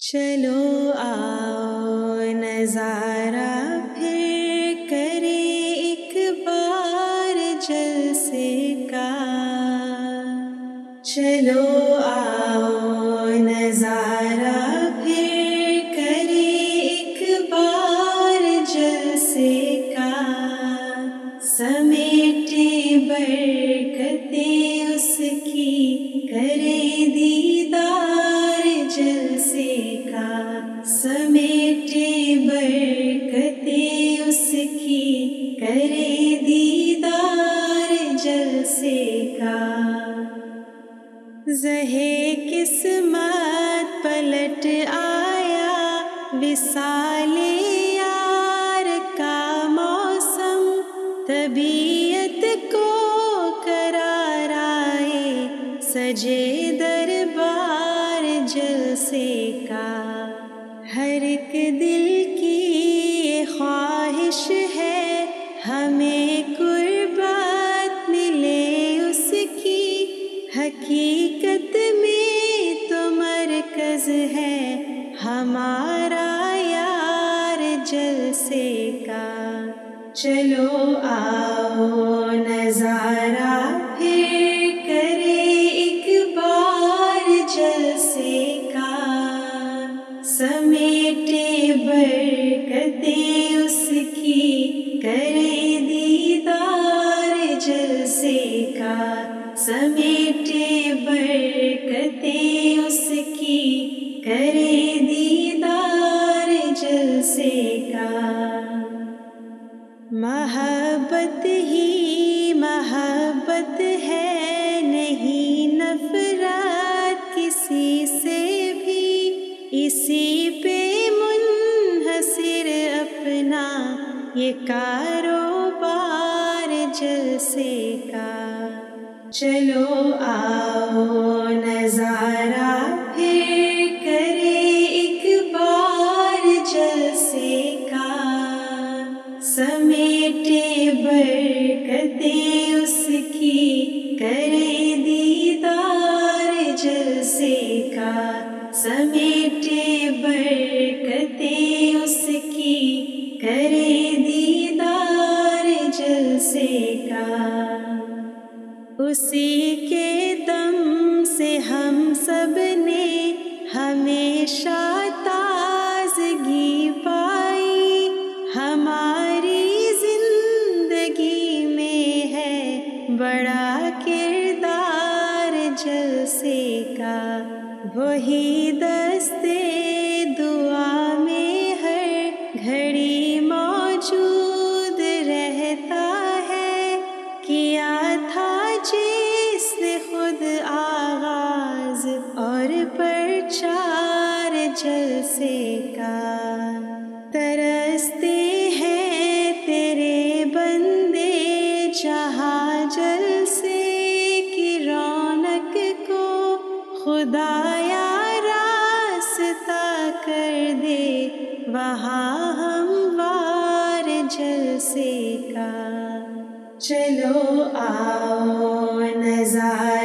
चलो आओ नज़ारा फिर करे एक बार जलसे का। चलो आओ नज़ारा जहे किस्मत पलट आया, विसाले यार का मौसम, तबीयत को कराराए सजे दरबार जलसे का। हर एक दिल की ख्वाहिश है जलसे का। चलो आओ नज़ारा फिर करे एक बार जलसे का। समेटे बरकते उसकी, करे दीदार जलसे का। समेटे मोहब्बत ही मोहब्बत है, नहीं नफरत किसी से भी। इसी पे मुनहसिर अपना ये कारोबार जलसे का। चलो आओ नज़ारा फिर करे। करे दीदार जलसे का, समेटे बरकते उसकी। करे दीदार जलसे का, उसी के दम से हम सबने हमेशा जलसे का वही दस्ते दुआ में हर घड़ी मौजूद रहता है। किया था जिसने खुद आगाज़ और प्रचार जलसे का। तरसते कर दे। वहाँ हमवार जलसे का। चलो आओ नज़ारा।